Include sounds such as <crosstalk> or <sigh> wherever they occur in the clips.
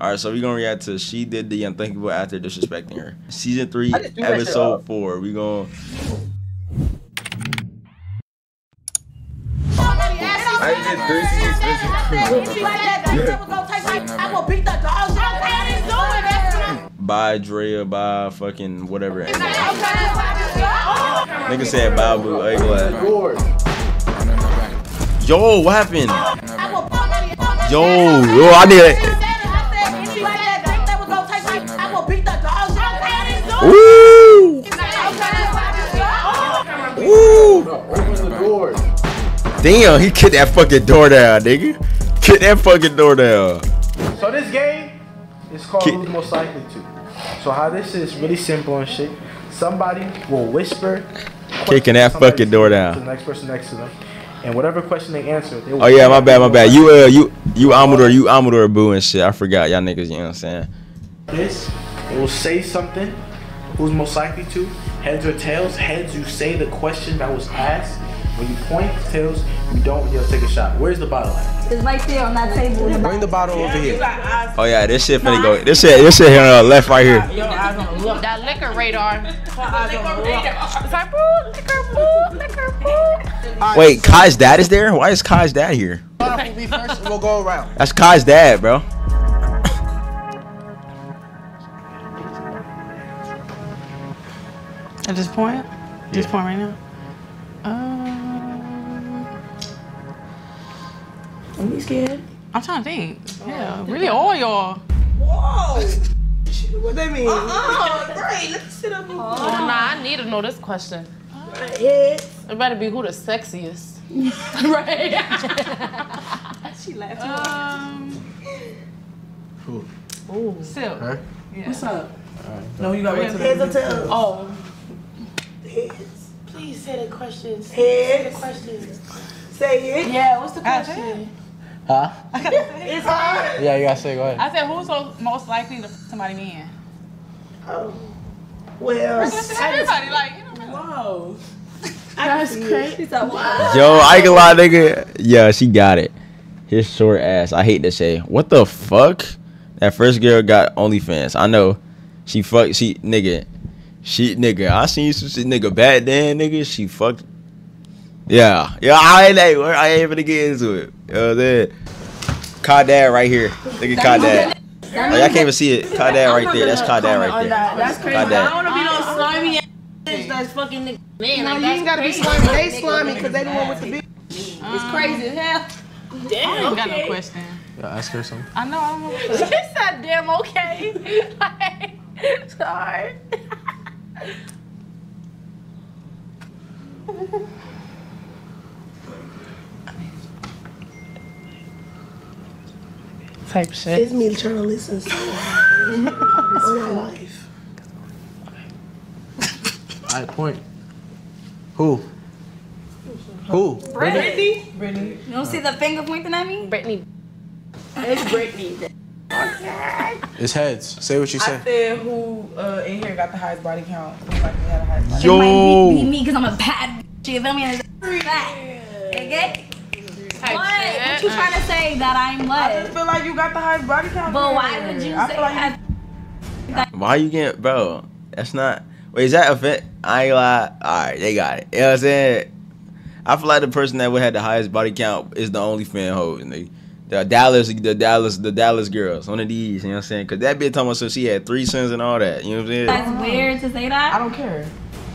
All right, so we're gonna react to she did the unthinkable after disrespecting her. Season three, I just threw that shit episode four. We gonna. I did three seasons. Bye Drea, bye fucking whatever. Nigga said bye boo, ugly. Yo, what happened? Yo, yo, I need it. Open the door. Damn, he kicked that fucking door down, nigga. Kick that fucking door down. So this game is called Who's Most Likely To. So how this is really simple and shit. Somebody will whisper. Kicking that fucking door down. To the next person next to them, and whatever question they answer, they Oh yeah, my bad, my bad. You uh, you you Amador, you Amador boo and shit. I forgot y'all niggas. You know what I'm saying? this. Will say something. Who's most likely to? Heads or tails? Heads, you say the question that was asked. When you point, tails, you don't. You'll take a shot. Where's the bottle at? It's right there on that table. the Bring the bottle over here. Oh yeah, this shit finna go. This shit, this shit here uh, left right here. That liquor radar. It's like, boo, liquor, boo, liquor, boo. Wait, Kai's dad is there? Why is Kai's dad here? will be first. We'll go around. That's Kai's dad, bro. At this point? This point right now? Um, Don't be scared. I'm trying to think. Yeah, really all y'all. Whoa. <laughs> What that mean? Uh-uh. Right. Let's sit up. Oh, nah, I need to know this question. Head. It better be who the sexiest. <laughs> right. <laughs> She laughed. um, Who? Ooh. Silk. Her? What's up? No, you got to wait till Heads the? Oh. Heads. Please say the questions. Heads. Questions. Say it. Yeah, what's the question? Huh? It's hard. Yeah, you gotta say. Go ahead. I said, who's so most likely to fuck somebody man? Oh. Well, Everybody, like, you know. Whoa. that's crazy. She's like, wow. Yo, I ain't gonna lie, nigga. Yeah, she got it. His short ass. I hate to say. What the fuck? That first girl got OnlyFans. I know. She fuck. She nigga. She nigga. I seen you some shit, nigga. Back then, nigga. She fucked. Yeah, yeah. I ain't. like, I ain't even get into it. You know what I'm saying? Caught dad right here. Nigga, caught dad. Oh, y'all can't even see it. Caught dad right there. That's caught dad right there. That's crazy. Caught I don't want to be no slimy ass bitch that's fucking nigga. Man, No, like, you ain't gotta be slimy. They slimy because they the one with the big. It's crazy as hell. I Damn, ain't got no okay. question. Yeah, ask her something. I know, I don't. <laughs> She said, damn, okay. <laughs> like, sorry. <laughs> Type shit. It's me trying to listen so <laughs> hard. All my life. I point. Who? Who? Brittany. Brittany? You don't see the finger pointing at me? Brittany. It's Brittany. <laughs> It's heads. Say what you I say. said who uh, in here got the highest body count. Who like had the highest body It might be, be Yo. me because I'm a bad bitch. You feel me? And it's. Okay? Type What? What you trying to say that I'm what? I just feel like you got the highest body count. But in why here. would you I say like that? Why you can't, bro? That's not. Wait, is that a fit? I ain't lie. All right, they got it. You know what I'm saying? I feel like the person that would have the highest body count is the only fan hoe. And they, the Dallas, the Dallas, the Dallas girls. One of these. You know what I'm saying? Cause that bitch talking about so she had three sons and all that. You know what I'm saying? That's weird to say that. I don't care.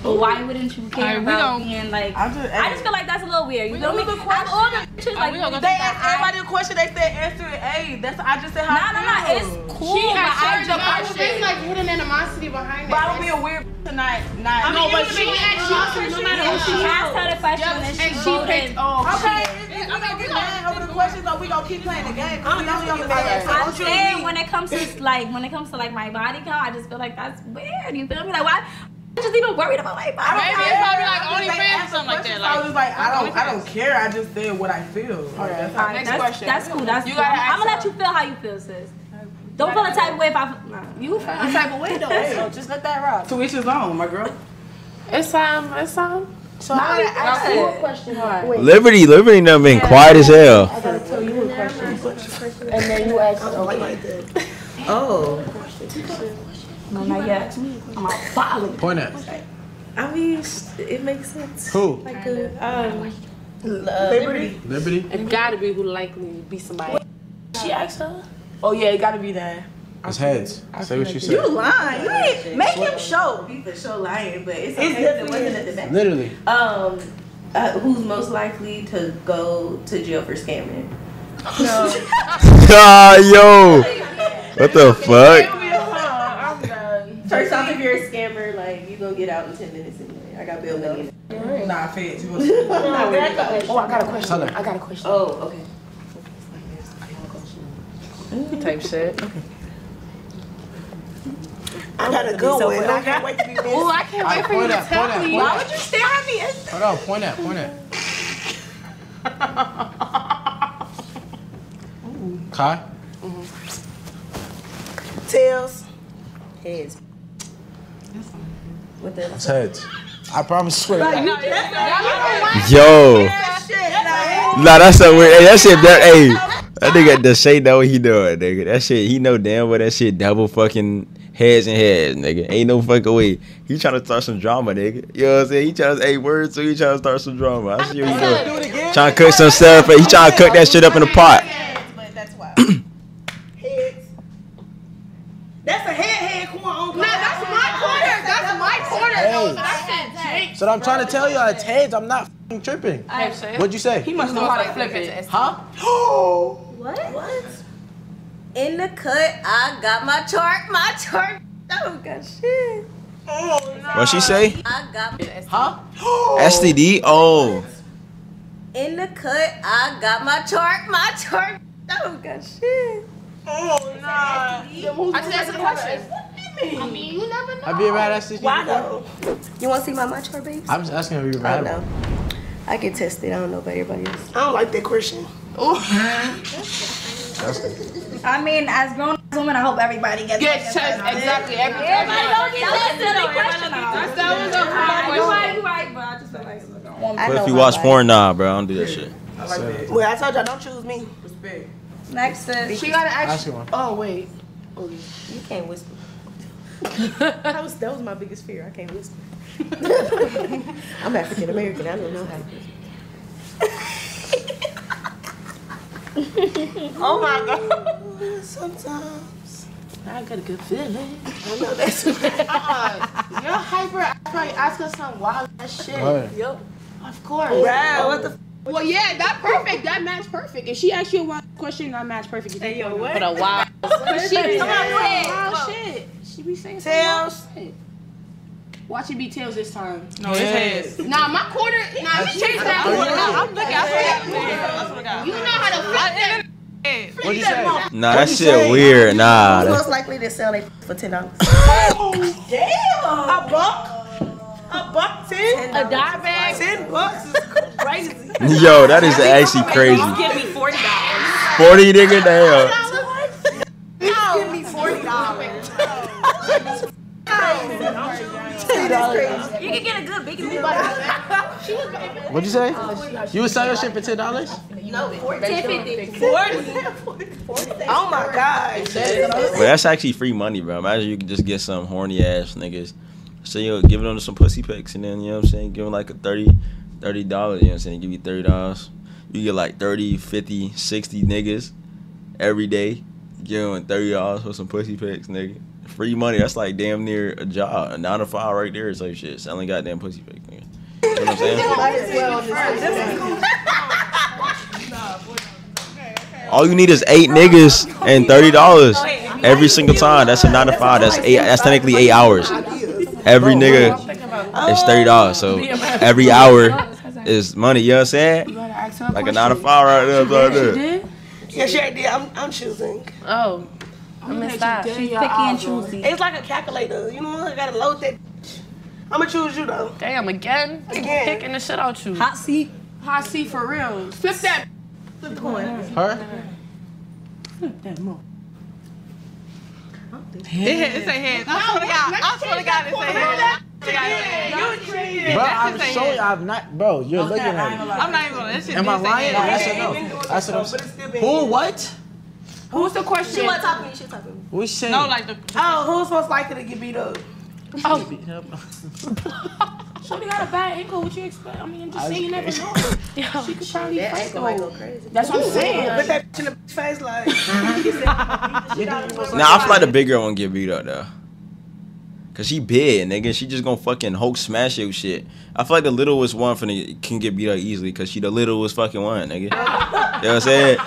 But why wouldn't you care Alright, we about gon- being like? I just, I just feel like that's a little weird. You We feel me? gonna do the Out of all the bitches, like we gonna They to asked everybody a question. They said answer it A. That's I just said how. Nah, nah, nah. I It's feel. cool, but I But just there's like hidden animosity behind But I it. don't be a weird tonight. Not. I mean, no, but she can ask you no matter Yeah, she she asked her the question and she and she voted. picked off. Okay, we gonna get mad over the questions, or we gonna keep playing the game. 'cause we don't get mad. I'm don't you saying me. when it comes to like when it comes to like my body count, I just feel like that's weird. You feel me? Like why? I'm just even worried about my body. Maybe it's probably like OnlyFans or something like that. I was Like, like, I don't, I don't care. I just said what I feel. Like, that's Alright, Next that's, question. That's cool. That's You cool. gotta I'm, I'm gonna let you feel how you feel, sis. Don't feel the type of way if I. Nah, you feel the type of way though. So just let that rock. To each his own, my girl. it's um, it's um. So I gotta ask you a question. Wait, Liberty, Liberty done been quiet as hell. I gotta tell you a question, and then you ask. I don't like that. Oh. No, not yet. I'm out violent. Point at. I mean, it makes sense. Who? Like a, um, uh, Liberty. Liberty? It gotta be who likely to be somebody. She asked her. Oh yeah, it gotta be that. It's heads. I Say what you You said. lying. You ain't make him show. He for sure lying, but it's, okay. It wasn't at the back. Literally. Um, uh, who's most likely to go to jail for scamming? <laughs> Ah, yo. <laughs> What the fuck? I'm done. First off, if you're a scammer, like you gonna get out in ten minutes anyway. I got bill money. Nah, feds. You <laughs> Oh, I got a question. Tell her. I got a question. Oh, okay. Type shit. I got a good one. I can't wait to be missed. Oh, I can't I wait for you to at, tell me. Why would you stare at me? It's- Hold on, point at, point at. <laughs> Kai? Tails. Heads. What the? It's heads. I promise swear. to God. Yo. Nah, that's so weird. Hey, that shit, that, hey, that nigga, the shade know what he doing, nigga. That shit, he know damn well that shit double fucking heads and heads, nigga. Ain't no fucking way. He trying to start some drama, nigga. You know what I'm saying? He trying to say words, so he trying to start some drama. I see what he doing. Trying to cook some stuff, but he trying to cook that shit up in the pot. <clears throat> But that's why. Heads. That's a head head corn on. Nah, that's my corner. That's my corner. Hey. though. That's it. So I'm trying to tell y'all, it's heads. I'm not fing tripping. What'd you say? He must know how to flip it. Huh? <gasps> What? What? In the cut, I got my chart. My chart. Oh don't got shit. What she say? I got Huh? <gasps> STD? Oh. in the cut. I got my chart. My chart. Oh, oh, I don't got shit. I just asked a question. I mean, you never know. Have you ever had STD? Why before? though? You want to see my my chart, babes? I'm just asking if you ever I don't know. I get tested. I don't know about everybody else. I don't like that Christian. I mean, as grown women, I hope everybody gets Get chest, exactly. Every Everybody time. don't get tested. Silly question. That's that was a hard You question. right, you right, but I just feel like it's a What if you watch body. porn? Nah, bro. I don't do that shit. I like that. Well, I told y'all don't choose me. Respect. Next is She gotta Ask ask you you. one. Oh wait. You can't whisper. That was that was my biggest fear. I can't whisper. <laughs> I'm African American. I don't know how to whisper. <laughs> Oh my god. Sometimes. I got a good feeling. I know that's <laughs> Uh, you're hyper. I probably ask her some wild ass shit. Right. Yep. Of course. Wow, what the f- Well, yeah, that perfect. That match perfect. If she asked you a wild question, that match perfect. Hey, yo, what? But a wild. she be saying wild shit. She be saying some wild Tails. shit. Watch it be tails this time. No, it's heads. Nah, my quarter. Nah, let me change that quarter. I'm looking. I swear. You know how to flip that. What'd you say? Nah, that shit weird. Nah. Who's most likely to sell it for ten dollars? <laughs> Oh, damn. A buck? A buck ten? A dye bag. Ten bucks is <laughs> crazy. <laughs> Yo, that is actually crazy. Give me forty dollars. 40 nigga, damn. Give me forty dollars. You can get a good big meal. <laughs> What'd you say? You would sell your shit for ten dollars? Oh my god. But that's actually free money, bro. Imagine you could just get some horny ass niggas. So you give them some pussy pics and then, you know what I'm saying, give them like a 30 $30, you know what I'm saying, give you $30. You get like 30, 50, 60 niggas every day. Give them $30 for some pussy pics, nigga. Free money, that's like damn near a job. A 9 to 5 right there type shit. Selling goddamn pussy fake nigga. You know what I'm saying? <laughs> All you need is eight niggas and thirty dollars every single time. That's a nine to five. That's eight. That's technically eight hours. Every nigga is thirty dollars. So every hour is money. You know what I'm saying? Like a nine to five right there. Right there. Yeah, she did. I'm, I'm choosing. Oh, I missed that. She's picky and choosy. It's like a calculator. You know, I gotta load that. I'm gonna choose you though. Damn, again? Again. Picking the shit out you. Hot seat. Hot seat for real. Flip that. Her? It's a head. I swear to God. I swear to God, it's a head. Bro, I'm showing. I'm not. Bro, you're looking at me. I'm not even gonna. That shit Am I lying? head. Yes or no? That's what I'm saying. Who? What? Who's the question? She wasn't talking to me. She was talking to me. What shit? No, like the. Oh, who's most likely to get beat up? Oh. <laughs> Shorty got a bad ankle. What you expect? I mean, I'm just saying you never know. She could probably That fight ankle might go though. crazy. That's what I'm saying. Put that bitch in the face like. <laughs> Nah, I feel like the big girl won't get beat up though. Cause she big, nigga. She just gonna fucking Hulk smash your shit. I feel like the littlest one from the can get beat up easily, cause she the littlest fucking one, nigga. you know what I'm saying?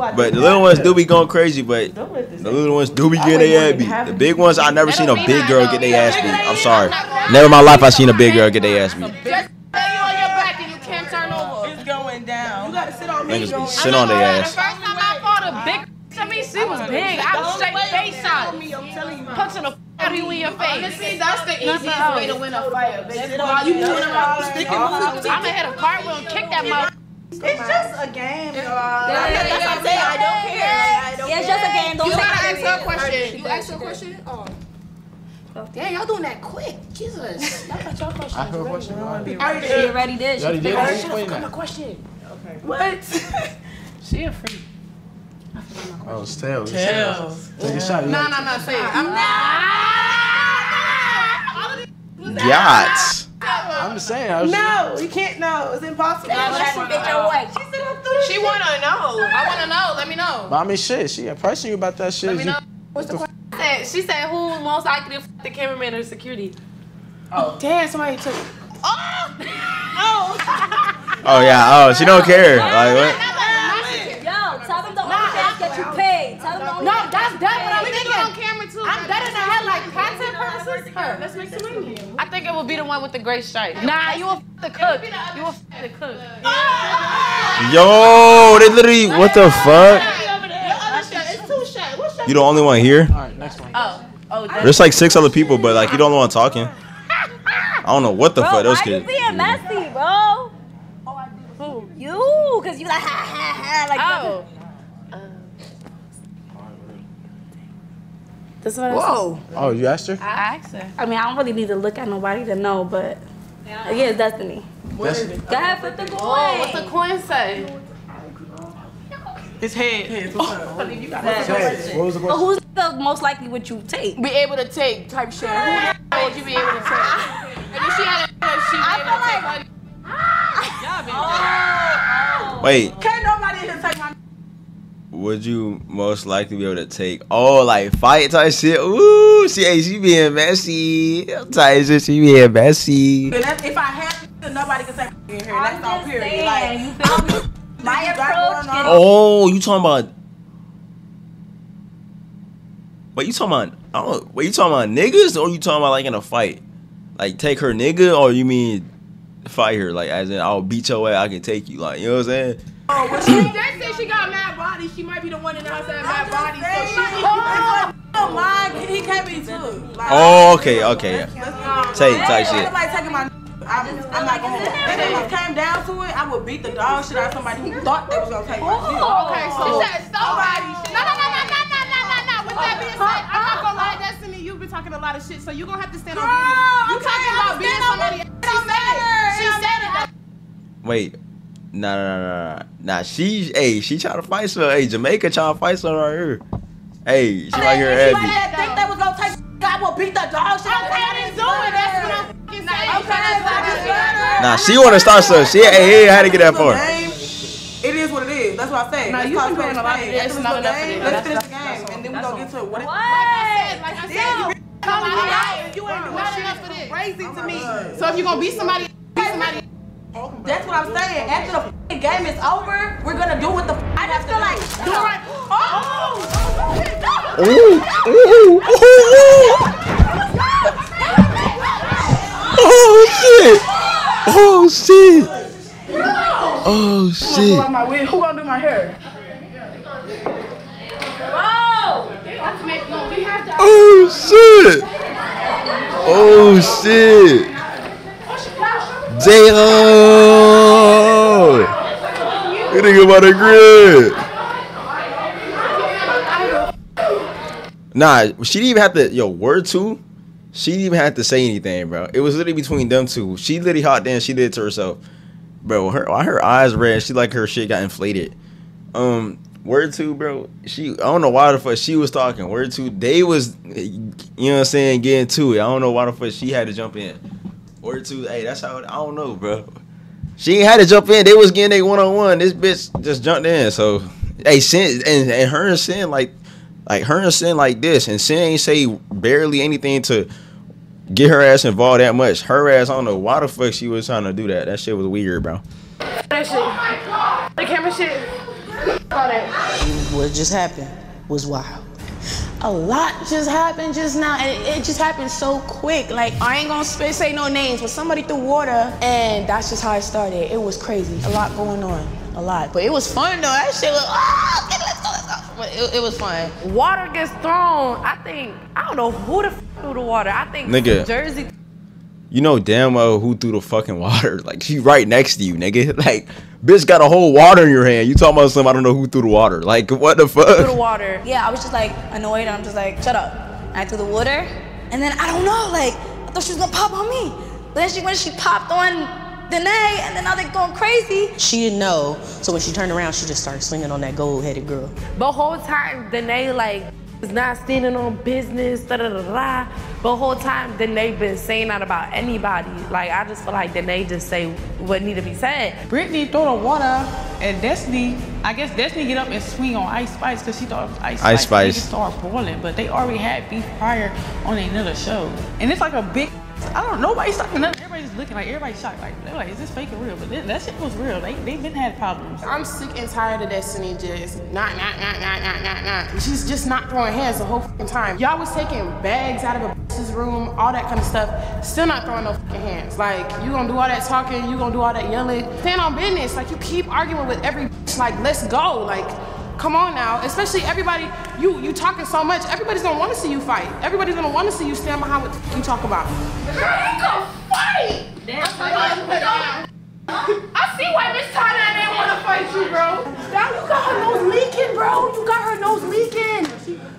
But the little ones do be going crazy, but Don't let this the little ones do be getting their ass beat. The big ones, I never seen a big girl get their ass beat. I'm sorry. Never in my life I seen a big girl get their ass beat. Just lay you on your back and you can't turn over. It's going down. You gotta sit on me. Niggas be sit on their ass. The first time I fought a big to me, she was big. I was straight face shot. me. I'm telling you. Punching the f out of you in your face. Honestly, that's the easiest way to win a fight. That's why you moving around, sticking moves. I'ma hit a cartwheel and kick that mother. It's just a game, y'all. That's what I'm saying. I don't care. Like, I don't Yeah, it's just a game. Don't You gotta ask her a question. You ask her a question? Oh. Damn, y'all doing that quick. Jesus. <laughs> I heard a question. Alright. Already She already did. Y'all She did figured it? Explain Come a that. question. What? <laughs> She a freak. Oh, it's tails. Tails. Take a shot. No, no, no. Say it. I'm not. Yachts. I'm just saying. I was No, you can't know. It's impossible. Unless you bitch your way. She wanna know. I wanna know. Let me know. But I mean, shit. She pressing you about that shit. Let me know. What's the question? Said- She said who most likely to f- the cameraman or security? Oh. Damn, somebody took it. Oh! oh Oh yeah. Oh, she don't care. Like what? Yo, tell them the OnlyFans get you paid. Tell them the No, that's get you that, but I'm paid. thinking on camera too. I'm better than her, like content purposes. Her. Let's make some money. I think it will be the one with the gray stripe. Nah, you a f- the cook. You a f- the cook. Yo, they literally. What the fuck? It's two shots. What's your You the only one here? All right, next one. Oh, oh, There's like six other people, but like you the only one talking. I don't know what the Bro, fuck those why you kids. being messy, bro? Who? You, cause you like ha ha ha like. oh. This one. Whoa. Oh, you asked her? I asked her. I mean, I don't really need to look at nobody to know, but yeah, it's Destiny. That's Go ahead, flip the coin. Oh, what's the coin say? His head. Head. Oh. What's up? Hey, what was the But question? who's the most likely would you take? Be able to take type shit. Who would you be able to take? Ah. And if she had a she would be able to take money. Ah. Oh. Oh. Wait, Can't nobody in here take my. Would you most likely be able to take? Oh, like fight type shit. Ooh, she, hey, she being messy. Type shit, she being messy. And that's, if I had to, nobody can say my in here. I'm That's all just period. saying, Like, you feel? <coughs> My you approach is Oh, you talking about? What you talking about? I don't. Wait, you talking about niggas or you talking about like in a fight? Like take her nigga or you mean fight her? Like as in I'll beat your ass, I can take you. Like you know what I'm saying? oh, when she They say she got mad body. She might be the one in the house that I'm mad just body. saying, So she. like, oh, oh mine, he can't be too. Like, Oh, okay, okay, yeah. let's- Take shit. Nobody taking my. I'm, I'm not going. If it came down to it, I would beat the dog shit out of somebody who thought they was gonna take my shit. Oh, okay, so She said somebody. No, no, no, no, no, no, no, no, no. With that being said, I'm not gonna lie, Destiny, you've been talking a lot of shit, so you're gonna have to stand on Girl, business. You okay, talking about I'm being standing somebody. She said it. She said it. Wait. Nah, nah, nah, nah, nah. Nah, she, hey, she trying to fight some. Hey, Jamaica trying to fight some right here. Hey, she right here, Anybody heavy. that think they was gonna take, I will beat the dog shit out of Okay, I didn't do it. That's what I'm fucking saying. Okay, that's what I just said. Nah, she want to start some. She, hey, hey, how to get that far? It is what it is. That's what I say. No, Let's you call been spade doing a lot of spade. this, After this not enough of game. Let's finish the game, and then we gonna get to what. Like I said, like I said, you calling out. You ain't doing shit. enough of this. Crazy to me. So if you're gonna beat somebody, beat somebody. That's what I'm saying. After the game is over, we're gonna do what the. f- I just feel like do right. Oh! Oh! oh! Ooh, ooh, ooh, Oh shit! Oh shit! Oh shit! my wig. Who gonna do my hair? Oh shit! Oh shit! J-Lo! You think about the grid? Nah, she didn't even have to. Yo, word two. She didn't even have to say anything, bro. It was literally between them two. She literally hot then she did it to herself, bro. Her her eyes red. She like her shit got inflated. Um, word two, bro. She I don't know why the fuck she was talking. Word two, they was you know what I'm saying, getting to it. I don't know why the fuck she had to jump in. Word two, hey, that's how I don't know, bro. She ain't had to jump in. They was getting a one on one. This bitch just jumped in. So hey, sin and, and her and sin like like her and sin like this, and sin ain't say barely anything to get her ass involved that much. Her ass, I don't know why the fuck she was trying to do that. That shit was weird, bro. That shit. The camera shit. All that. What just happened was wild. A lot just happened just now, and it, it just happened so quick. Like I ain't gonna sp- say no names, but somebody threw water, and that's just how it started. It was crazy. A lot going on, a lot, but it was fun though. That shit was. Oh, okay, let's go, let's go. But it, it was fun. Water gets thrown. I think I don't know who the f- threw the water. I think Nigga. Jersey. You know damn well who threw the fucking water. <laughs> Like she right next to you, nigga. <laughs> Like bitch got a whole water in your hand. You talking about something I don't know who threw the water. Like what the fuck? Threw the water. Yeah, I was just like annoyed and I'm just like, shut up. I threw the water and then I don't know, like I thought she was gonna pop on me. But then she when she popped on Danae and then now they're going crazy. She didn't know, so when she turned around, she just started swinging on that gold-headed girl. But whole time Danae like is not standing on business. Da da da da. But whole time Danae been saying that about anybody. Like I just feel like then they just say what need to be said. Brittany throw the water and Destiny, I guess Destiny get up and swing on Ice Spice because she thought it was Ice Spice. Ice Spice. They start boiling, but they already had beef prior on another show. And it's like a big, I don't know, nobody's talking nothing. Everybody's just looking like, everybody's shocked. Like, they're like, is this fake or real? But that, that shit was real. They, they've been had problems. I'm sick and tired of Destiny just not, not, not, not, not, not, not. She's just not throwing hands the whole fucking time. Y'all was taking bags out of a bitch's room, all that kind of stuff, still not throwing no fucking hands. Like, you gonna do all that talking, you gonna do all that yelling. Stand on business. Like, you keep arguing with every bitch, like, let's go. Like, come on now. Especially everybody, you you talking so much, everybody's gonna wanna see you fight. Everybody's gonna wanna see you stand behind what the fuck you talk about. I see why Miss Tana didn't want to fight you, bro. Now you got her nose leaking, bro. You got her nose leaking.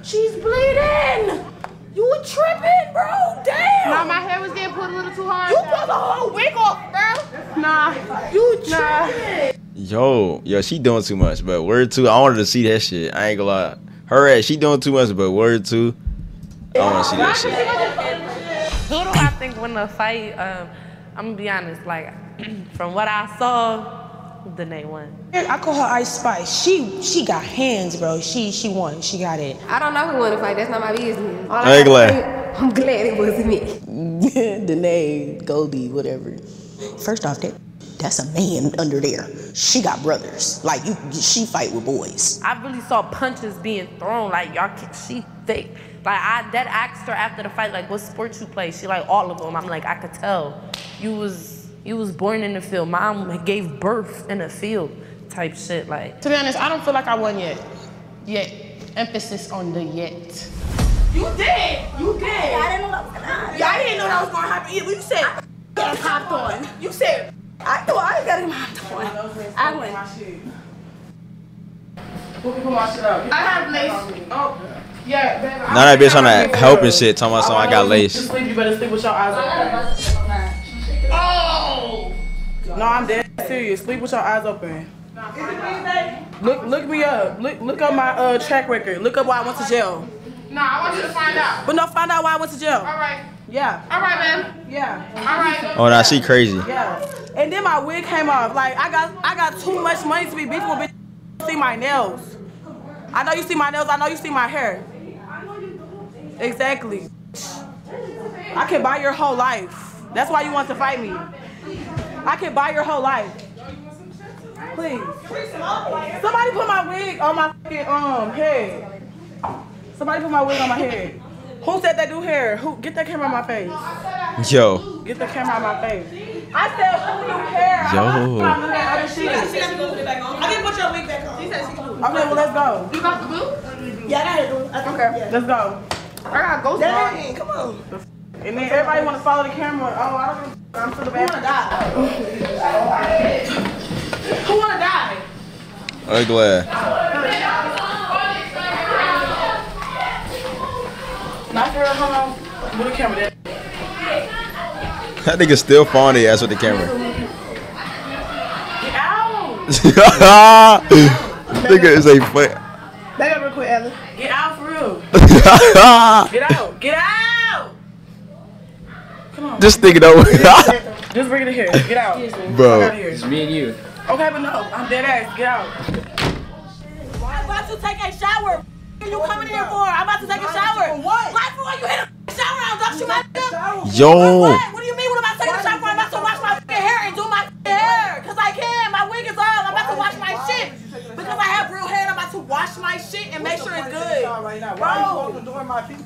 She's bleeding. You were tripping, bro. Damn. Now my hair was getting pulled a little too hard. you pulled the whole wig off, bro. Nah. You tripping. Yo, yo, she doing too much. But word two, I wanted to see that shit. I ain't gonna lie. Her ass, she doing too much. But word two, I want to see that shit. Who do I think win the fight? Um, I'm gonna be honest. Like, <clears throat> from what I saw, Danae won. I call her Ice Spice. She she got hands, bro. She she won. She got it. I don't know who won the fight. That's not my business. All I ain't glad. I'm glad it wasn't me. <laughs> Danae, Goldie, whatever. First off, that that's a man under there. She got brothers. Like you, she fight with boys. I really saw punches being thrown. Like y'all, can, she fake. Like I, that asked her after the fight, like what sports you play. She like all of them. I'm like I could tell, you was you was born in the field. Mom gave birth in the field, type shit. Like To be honest, I don't feel like I won yet. Yet. Emphasis on the yet. You did. You did. I didn't know that was gonna happen. Yeah, I didn't know that was gonna happen either. You said got popped on. You said I thought I got him hopped on. I went. Who can put my shit up? I have lace. Oh, yeah, baby. Now that bitch on that helping shit, talking about something I got lace. Just sleep. You better sleep with your eyes open. Oh. No, I'm dead serious. Sleep with your eyes open. Look, look me up. Look, look up my uh, track record. Look up why I went to jail. Nah, I want you to find out. But no, find out why I went to jail. All right, Yeah, all right, man. yeah, All right. Oh, now she crazy. yeah. And then my wig came off. Like I got, I got too much money to be beefing with bitch. See my nails. I know you see my nails. I know you see my hair. Exactly. I can buy your whole life. That's why you want to fight me. I can buy your whole life. Please. Somebody put my wig on my fucking um head. Somebody put my wig on my head. Who said they do hair? Who get that camera on my face? Yo, Get the camera on my face. I said who do hair? Yo. I'm not looking at other shit. I can put your wig back on. She said she can do it. Okay, well let's go. You got the glue? Yeah, I got it. Okay, let's go. I got ghost Dang, come on. And then everybody want to follow the camera. Oh, I don't. I'm to the back. Who wanna die? Who wanna die? I'm glad. Not for hold on. Move the camera there. That nigga still falling their ass with the camera. Get <laughs> out. Nigga is a <laughs> for out! Get out. Come on. Just think it over. Just bring it here. <laughs> Get out. Bro. Get out here. It's me and you. Okay, but no, I'm dead ass. Get out. I'm about to take a shower. What are you coming here for? I'm about to take a shower. What? Like for what? You hit a shower out, don't you, my nigga? Yo. What? What do you mean? What am I taking a shower for? I'm about to wash my fucking hair and do my fucking hair. Cause I can. My wig is on. I'm about to wash my shit. Because I have real hair, I'm about to wash my shit and make sure it's good. Bro,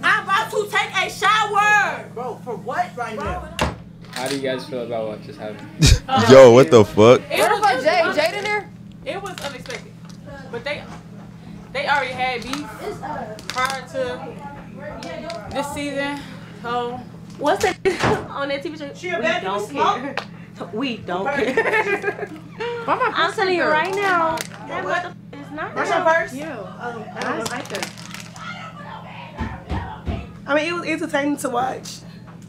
I'm about to take a shower. Bro, for what right now? How do you guys feel about what just happened? <laughs> Yo, what the fuck? It Where was, the fuck Jay? Jade in there? It was unexpected, but they they already had beef prior to this season. So What's that <laughs> on that TV show? She a we bad don't bitch care. We don't care. <laughs> <laughs> I'm telling you right now, that mother is not. Where's your purse? Yeah. Oh, I don't like that. I mean, it was entertaining to watch.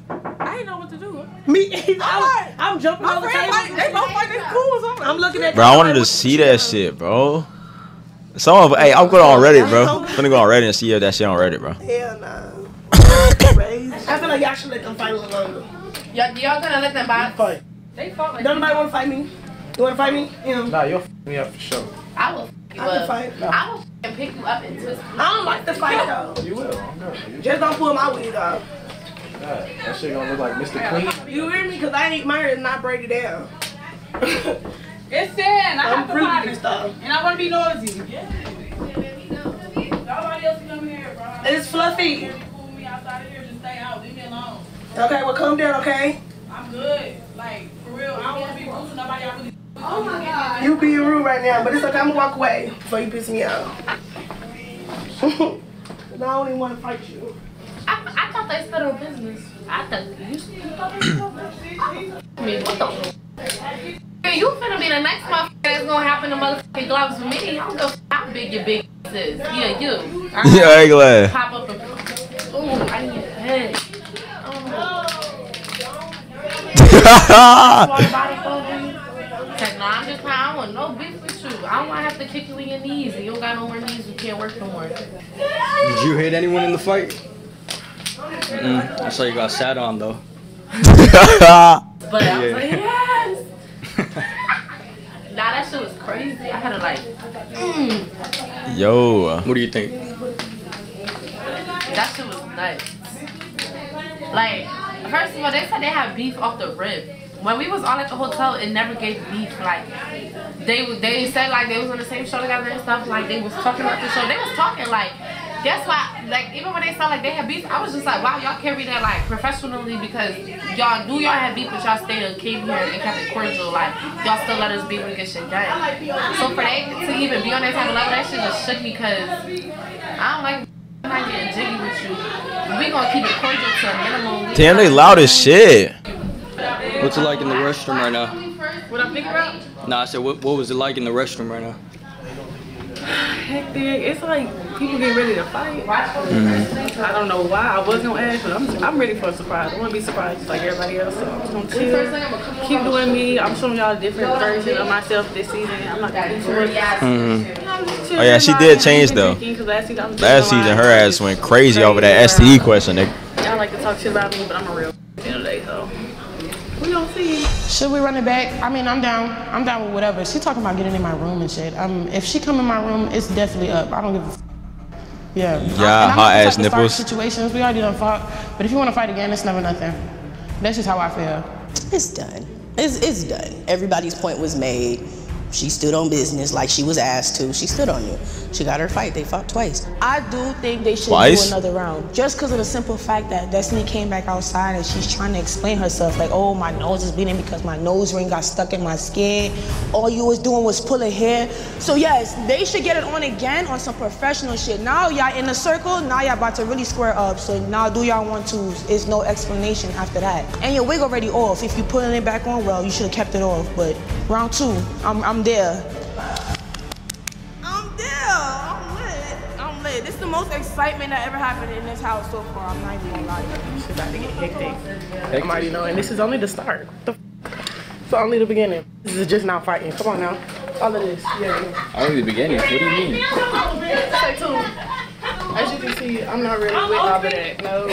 I didn't know what to do. Me, I'm, I'm jumping My on the table. like they both like this cool. So I'm I'm looking at. Bro, I wanted to see that shit, bro. Some of, hey, I'm going on Reddit, bro. I'm gonna go on Reddit and see if that shit on Reddit, bro. Hell no. Crazy. I feel like y'all should let them fight a little longer. y'all, y'all gonna let them buy? Fight. They fought like Don't nobody want to fight me? You want to fight me? You know, Nah, you'll f me up for sure. I will. I can fight. I will f***ing pick you up and twist. you. I don't like to fight <laughs> though. You will. I'm good. Just don't pull my wig off. Yeah, that shit gonna look like Mr. Clean. You hear me? Cause I ain't mine hair is not braided down. It's ten. I I'm have to pretty and stuff. and I want to be noisy. Nobody else can come here, bro. It's fluffy. Pull me outside of here. Just stay out. Leave me alone. Okay, well calm down, okay? I'm good. Like for real. I don't want to be rude to nobody. I really. Oh my god. You being rude right now, but it's okay. I'm gonna walk away before you piss me off. <laughs> I don't even want to fight you. I, I thought they stood on business. I thought you, you thought they stood on business. I mean, what the? You finna be the next motherfucker that's gonna happen to motherfucking gloves for me. I don't know how big your big is. Yeah, you. <laughs> Yeah, I ain't glad. Pop up and. Ooh, I need a head. Water bottle for me. Heck, no, I'm just. I don't want no beef with you. I don't want to have to kick you in your knees. And you don't got no more knees. You can't work no more. Did you hit anyone in the fight? Mm, I saw you got sat on though. <laughs> But I was like, yes. <laughs> nah, that shit was crazy. I had to like, mm, Yo. What do you think? that shit was nuts. Like, first of all, they said they had beef off the rip. When we was all at the hotel, it never gave beef. Like, they they said like they was on the same show together and stuff. Like they was talking about the show. They was talking like. That's why, like, even when they said like they had beef, I was just like, wow, y'all carry that like professionally because y'all knew y'all had beef, but y'all stayed and came here and kept it cordial. Like, y'all still let us be able to get shit done. So for they to even be on that type of level, that shit just shook me because I don't like. I'm not getting jiggy with you. We gonna keep it cordial to a minimum. Damn, they loud as shit. What's it like in the restroom right now? What I'm thinking about? Nah, I said, what, what was it like in the restroom right now? <sighs> Hectic. It's like people get ready to fight. I don't know why. I was gonna ask, but I'm, I'm ready for a surprise. I want to be surprised just like everybody else. So I'm just gonna chill, keep doing me. I'm showing y'all a different version of myself this season. I'm not gonna do too much. Mhm. Oh yeah, she did change though. Last season, Last season, her ass went crazy over that STD question. Nigga. Y'all like to talk shit about me, but I'm a real at end of the day, so we gonna see. Should we run it back? I mean, I'm down. I'm down with whatever. She talking about getting in my room and shit. Um, if she come in my room, it's definitely up. I don't give a. F- yeah. Yeah, I'm hot ass to nipples. Situations we already done fought, but if you want to fight again, it's never nothing. That's just how I feel. It's done. It's, it's done. Everybody's point was made. She stood on business like she was asked to. She stood on you. She got her fight. They fought twice. I do think they should Twice? do another round. Just because of the simple fact that Destiny came back outside and she's trying to explain herself. Like, oh, my nose is bleeding because my nose ring got stuck in my skin. All you was doing was pulling hair. So, yes, they should get it on again on some professional shit. Now y'all in a circle, now y'all about to really square up. So now do y'all want to? It's no explanation after that. And your wig already off. If you putting it back on, well, you should have kept it off. But round two, I'm, I'm there. I'm there. I'm lit. I'm lit. This is the most excitement that ever happened in this house so far. I'm not even gonna lie to you. It's about to get hectic. I'm already knowing this is only the start. The f- it's only the beginning. This is just now fighting. Come on now. All of this, yeah. Only the beginning. What do you mean? Stay tuned. As you can see, I'm not really with all of that. No.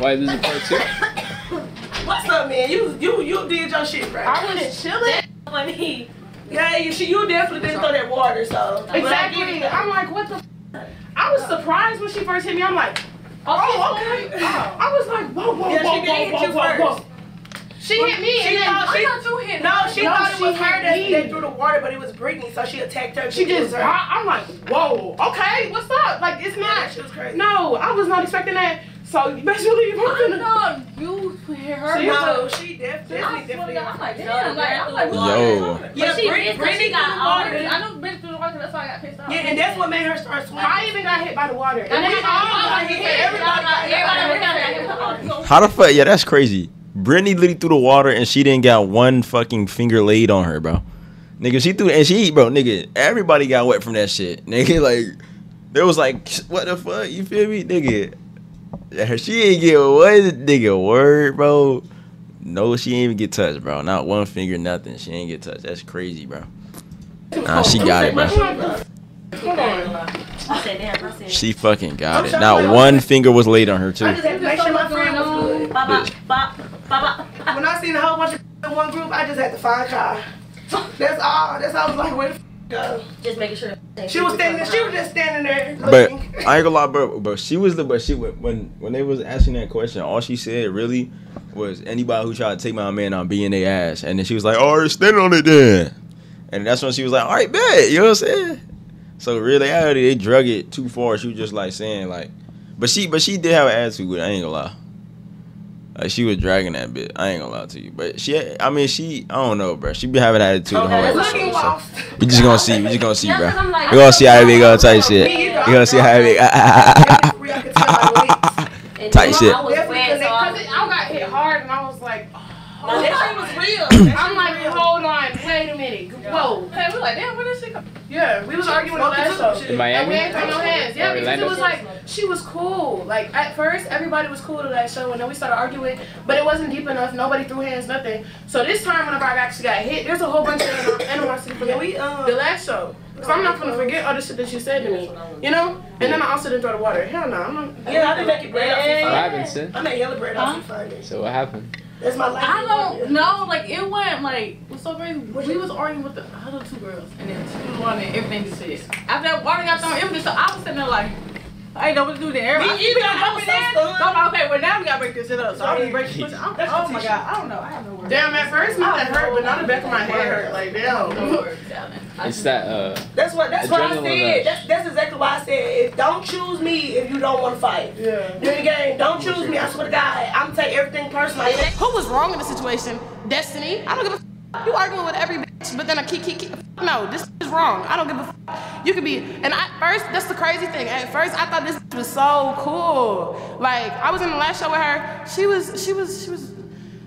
Why this is part two? What's up, man? You you you did your shit, right? I was chilling. Funny. Yeah, you see, you definitely didn't throw that water, so. Exactly. I'm like, what the? I was surprised when she first hit me. I'm like, oh, oh okay. I was like, whoa, whoa, Yeah, she whoa, whoa, whoa, whoa, whoa. She hit me, She and then thought she- I thought you hit No, her. she No, thought it she was hit her that, that threw the water, but it was Brittany, so she attacked her. She it just, her. I, I'm like, whoa, okay, what's up? Like, it's not. She was crazy. No, I was not expecting that. So, basically, you I know you hit her. See, No, she def- definitely, I'm definitely. I'm like, damn, like, I'm like, Yo. But Yeah, she Brit- Brittany got threw the all water. I know Brittany threw the water, that's why I got pissed off. Yeah, and that's what made her start swimming. I even got hit by the water. And then we all got hit. Everybody got hit. Everybody got hit. How the fuck? Yeah, that's crazy. Brittany literally threw the water and she didn't got one fucking finger laid on her, bro. Nigga, she threw and she, bro, nigga, everybody got wet from that shit. <laughs> Nigga, like, there was like, what the fuck? You feel me? Nigga, she ain't get one nigga word, bro. No, she ain't even get touched, bro. Not one finger, nothing. She ain't get touched. That's crazy, bro. Nah, she got it, bro. Hold on. I said, damn, I said. She fucking got it. Not one finger was laid on her, too. just had to make sure my friend was good. Bop, bop, bop, bop, bop. When I seen a whole bunch of in one group, I just had to find Kai. That's all. That's all I was like, where the f- go? Just making sure. She was standing. She was just standing there But. I ain't gonna lie, bro. But she was the but she when when when they was asking that question, all she said really was anybody who tried to take my man on being their ass, and then she was like, oh, "All right, stand on it then," and that's when she was like, "All right, bet," you know what I'm saying? So really, reality, they drug it too far. She was just like saying like, but she but she did have an attitude with it. I ain't gonna lie. Like she was dragging that bit. I ain't gonna lie to you, but she, I mean, she, I don't know, bro. She be having an attitude the whole Okay, episode. looking So we just gonna see. We just gonna see, Yeah, bro. 'cause like- We gonna see how they gonna type shit. We gonna see how they <laughs> <laughs> And Tight shit. I was Definitely, wet, so I because I got hit hard and I was like, oh, No, that shit was real. I'm like, hold on, wait a minute. Whoa. Hey, we like, damn, where did she come? Yeah, we was arguing the last show. In And Miami? we ain't throw no hands. Yeah, because it was like she was cool. Like at first, everybody was cool to that show, and then we started arguing, but it wasn't deep enough. Nobody threw hands, nothing. So this time, whenever I actually got hit, there's a whole bunch of <coughs> animosity from Yeah, we um. the last show. So I'm not gonna forget all the shit that you said to me, you know. And then I also didn't throw the water. Hell no, I'm not. Yeah, I didn't make it bread off your What happened, sis? I made yellow bread off your phone. So what happened? That's my life. I don't know, like it went like it was so crazy. We was arguing with the other two girls, and then she was one and everything just said. After that water got thrown, everything. So I was sitting there like. I ain't know what to do there. Me I either, keep I jumping was in. so So stunned. I'm like, okay, well now we gotta break this shit up. So I'm Sorry. gonna break this shit up. That's Oh my god, I don't know. I have no words. Damn, at first my head hurt, but now the back of my head hurt. Like damn. No words, It's that uh That's what. That's what I Adrenaline said. That's that's exactly why I said. If, don't choose me if you don't want to fight. Yeah. During the game, don't choose me. I swear to God, I'm take everything personal. Who was wrong in the situation? Destiny. I don't give a. You arguing with every bitch, but then I keep, keep. No, this is wrong. I don't give a. F- you could be. And at first, that's the crazy thing. At first, I thought this was so cool. Like I was in the last show with her. She was. She was. She was.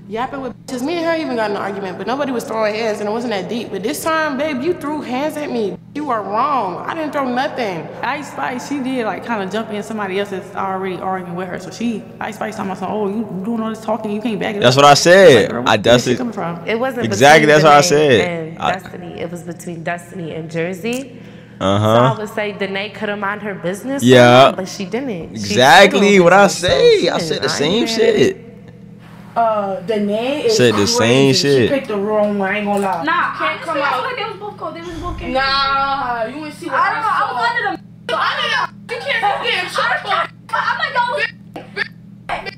Yapping with bitches. Me and her even got in an argument, but nobody was throwing hands and it wasn't that deep. But this time, babe, you threw hands at me. You are wrong. I didn't throw nothing. Ice Spice, she did like kind of jump in somebody else that's already arguing with her. So she, Ice Spice, talking about, oh, you doing all this talking, you can't back it That's up. what I said. Like, I where that's she it. coming from? It wasn't Exactly, that's what I said. And I- Destiny. It was between Destiny and Jersey. Uh So I would say Danae could have mind her business. Yeah. but she didn't. She Exactly fiddled what I with some say. I said the ain't same mad at shit. It. Uh, the name is Said the same crazy. shit. She picked the wrong one. I ain't gonna lie. Nah, Can't honestly, come I out. feel like they was both cold. They was both came. Nah, you ain't see what I don't know. I was saw. under them. So I didn't. You can't be getting trampled. I'm like, yo.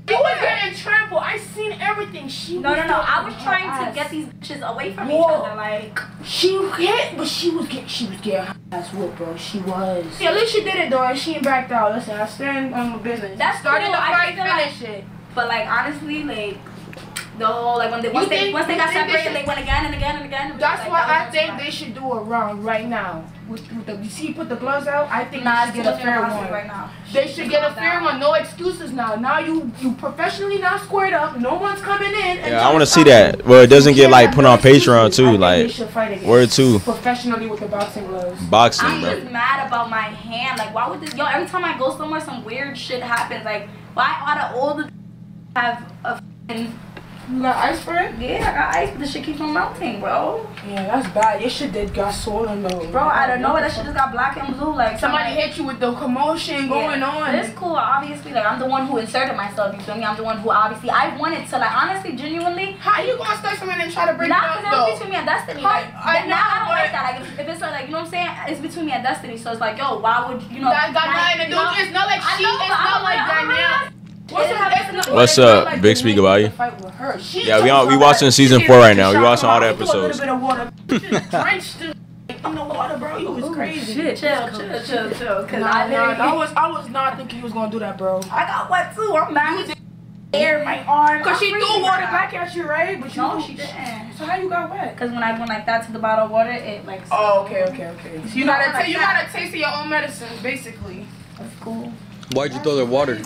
You was getting trampled. I seen everything. She No, was no, no. I was getting trying her to ass. get these bitches away from Whoa. each other. Like, She hit, but she was getting, she was getting her ass whooped, bro. She was. Yeah, at least she did it though, and she ain't backed out. Listen, I stand on my business. That started cool, the I fight, feel like- finish it. But like honestly, like the whole like when they once they once they got think they separated, they went again and again and again. That's like, why that I think just they should do a round right now. With, with the, you see, put the gloves out. I think Nah, they should get a fair one. right now. They should get a fair one. No excuses now. Now you you professionally now squared up. No one's coming in. and Yeah, I want to see that. you. Well, it doesn't You get like put on. Patreon too. Like should word two, Professionally with the boxing gloves. boxing, I'm bro. just mad about my hand. Like, why would this? Yo, every time I go somewhere, some weird shit happens. Like, why out of all the have a You got ice for it? Yeah, I got ice, but the shit keeps on melting, bro. Yeah, that's bad. Your shit did got swollen though. Bro, I don't know. That shit just got black and blue. Like Somebody like- hit you with the commotion going Yeah. on. But it's cool, obviously. Like, I'm the one who inserted myself, you feel me? I'm the one who obviously, I wanted to, like, honestly, genuinely. How you gonna start something and try to break Not it because up, it was though? between me and Destiny. How- Like, I now I don't like that. Like, if, if it's like, you know what I'm saying? It's between me and Destiny. So it's like, yo, why would, you know. That got nothing to do- it's not like she- know, it's not like Danielle. What's up- has it's not- What's it's not up? like Big the Speak about you. fight with her. She Yeah, we told on we watching season four right now. We watching all the her. You a little episodes. bit of water. <laughs> Just drenched in in the water, bro. You was crazy. Shit, chill, chill, chill, chill. Cause Nah, I nah, I was, I was not thinking you was gonna do that, bro. I got wet too. I'm mad. Air my arm. Cause I'm she threw water right now. back at you, right? But you No, she didn't. So how you got wet? Cause when I went like that to the bottle of water, it like. Oh, okay, okay, okay. So you Not gotta, like you that. gotta taste of your own medicine, basically. That's cool. Why'd you throw the water?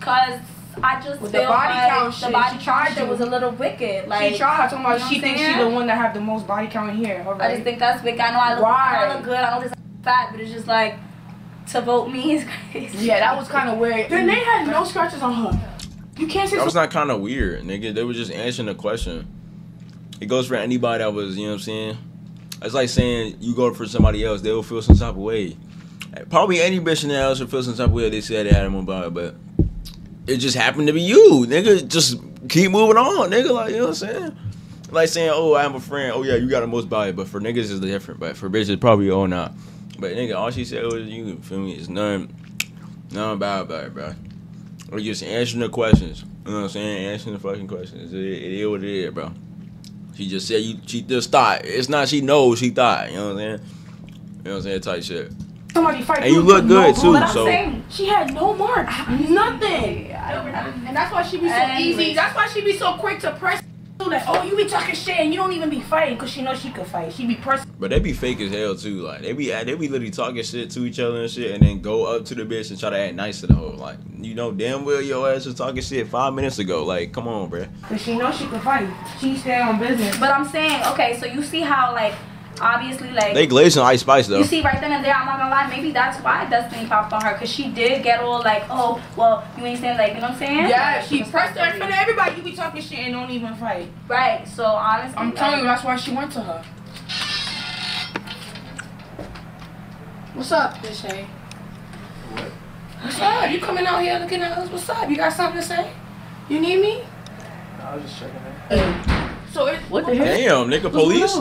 Cause I just With feel the body like count the shit, body she count tried shit was a little wicked. Like she tried talking about you know she thinks she the one that have the most body count here. All I just think that's big. I know I look, Why? I look good. I know this fat, but it's just like to vote me is <laughs> crazy. Yeah, that was kind of weird. Then they had no scratches on her. You can't say That was not kind of weird, nigga. They were just answering the question. It goes for anybody that was, you know what I'm saying? It's like saying you go for somebody else, they will feel some type of way. Probably any bitch in the house would feel some type of way if they said they had him about it, but it just happened to be you, nigga. Just keep moving on, nigga. Like, you know what I'm saying? Like saying, oh, I have a friend. Oh, yeah, you got the most body, but for niggas it's different. But for bitches, probably oh, not. But nigga, all she said was, you feel me? It's none, none bad about it, bro. Or just answering the questions. You know what I'm saying? Answering the fucking questions. It, it is what it is, bro. She just said you. She just thought. It's not. She knows. She thought. You know what I'm saying? You know what I'm saying? Type shit. Somebody fight. And you with look no good, too, mark. so- saying she had no mark, nothing. And that's why she be so easy. That's why she be so quick to press. Like, oh, you be talking shit and you don't even be fighting because she knows she could fight. She be pressing. But they be fake as hell too. Like they be uh, they be literally talking shit to each other and shit, and then go up to the bitch and try to act nice to the whole. Like you know damn well your ass was talking shit five minutes ago. Like come on, bruh. Because she knows she could fight. She stay on business. But I'm saying, okay, so you see how like obviously like They glazing Ice Spice though. You see right then and there, I'm not gonna lie, maybe that's why Destiny popped on her, cause she did get all like, oh, well, you ain't saying like, you know what I'm saying? Yeah, Like, she was pressed her in front of everybody. You be talking shit and don't even fight. Right. So honestly, I'm telling you, that's why she went to her. What's up, Deshae? What's up? You coming out here looking at us? What's up? You got something to say? You need me? I was just checking in. So it, what the hell? Damn, nigga, police.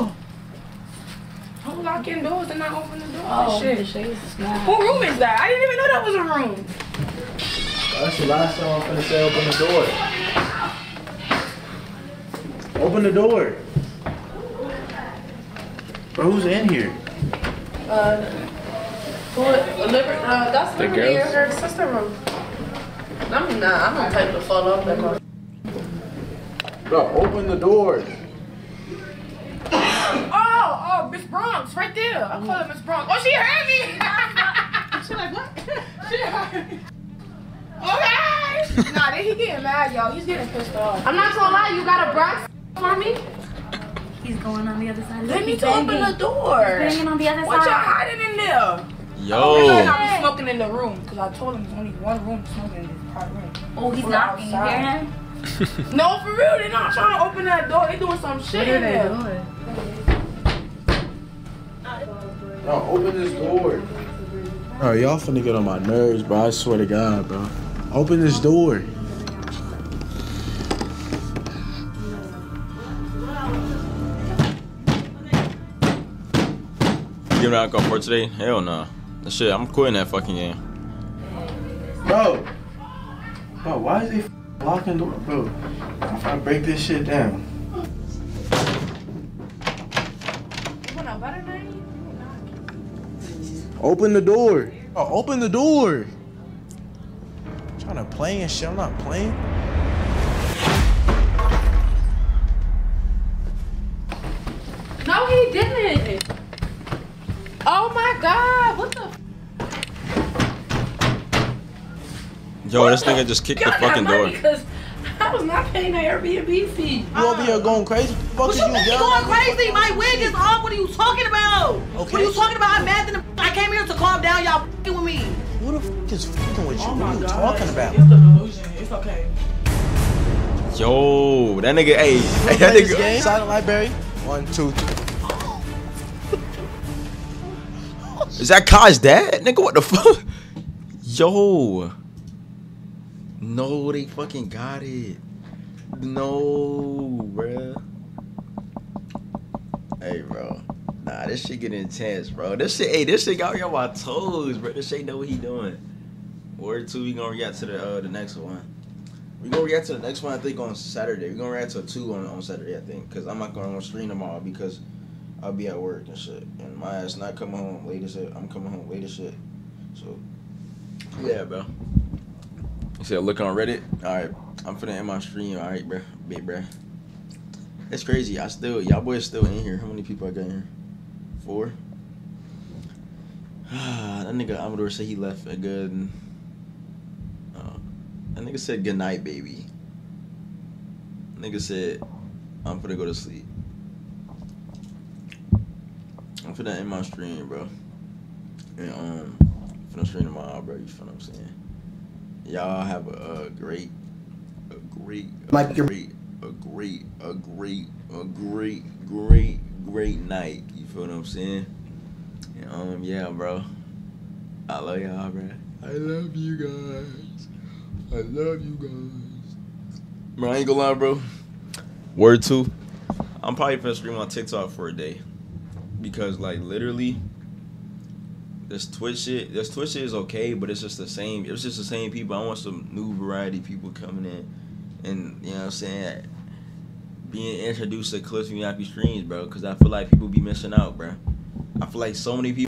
Who lock in doors and not open the doors? Oh, shit. Deshae is smart. Who room is that? I didn't even know that was a room. That's the last time I'm finna say open the door. Open the door. Bro, who's in here? Uh, who, liber, uh, that's The Liberty girls? her sister room. I'm not. I'm not type to fall off that much. Bro, open the door. Oh, oh, Miss Bronx, right there. I call her Miss Bronx. Oh, she heard me. <laughs> she like what? she heard me. Okay. nah, then he getting mad, y'all. He's getting pissed off. I'm not gonna lie. You got a Bronx for me? He's going on the other side. Let me He's to open the door. He's banging on the other What side. y'all hiding in there? Yo. Oh, I be smoking in the room because I told him there's only one room smoking in this private room. Oh, he's We're knocking. You hear him? <laughs> No, for real. They're not trying to open that door. They doing some shit in there. No, open this door. Bro, y'all finna get on my nerves, bro. I swear to God, bro. Open this door. Giving out go for today? Hell no. That shit, I'm quitting that fucking game. Bro. Bro, why is they f- locking the door? Bro, if I break this shit down. Open the door. Oh, open the door. trying to play and shit. I'm not playing. No, he didn't. Oh my God! What the? Yo, this nigga just kicked the fucking door. Because I was not paying the Airbnb fee. You over here going crazy? Fuck is you, You young? going crazy? My wig is off. What are you talking about? What are you talking about? I'm mad than the I came here to calm down. Y'all f***ing with me. Who the f is fucking with you? Oh what are you talking about? It's a delusion. It's okay. Yo, Yo, that nigga, hey, hey that Play this nigga. game. Silent library. One, two, three. Is that Kai's dad? Nigga, what the fuck? Yo. No, they fucking got it. No, bruh. Hey, bro. Nah, this shit get intense, bro. This shit, hey, this shit got me on my toes, bro. This shit know what he doing. Word two, we gonna react to the uh, the next one. We gonna react to the next one, I think, on Saturday. We gonna react to two on, on Saturday, I think, because I'm not gonna stream tomorrow because I'll be at work and shit, and my ass not coming home late as shit. I'm coming home late as shit. So, yeah, bro. You said look on Reddit. All right, I'm finna end my stream. All right, bro, big bro. It's crazy. I still, y'all boys still in here. How many people I got in here? Four. <sighs> that nigga Amador said he left a good. Uh, that nigga said good night, baby. Nigga said I'm finna go to sleep. I'm finna end my stream, bro. And um, finna stream tomorrow, bro. You feel what I'm saying? Y'all have a, a great, a great, a your- great, a great, a great, a great, great, great night. Feel what I'm saying? And um, yeah, bro. I love y'all, bro. I love you guys. I love you guys. Bro, I ain't gonna lie, bro. Word two. I'm probably gonna stream on TikTok for a day. Because like literally this Twitch shit, this Twitch shit is okay, but it's just the same. It's just the same people. I want some new variety people coming in, and you know what I'm saying, being introduced to Cliff Yappy streams, bro. Because I feel like people be missing out, bro. I feel like so many people.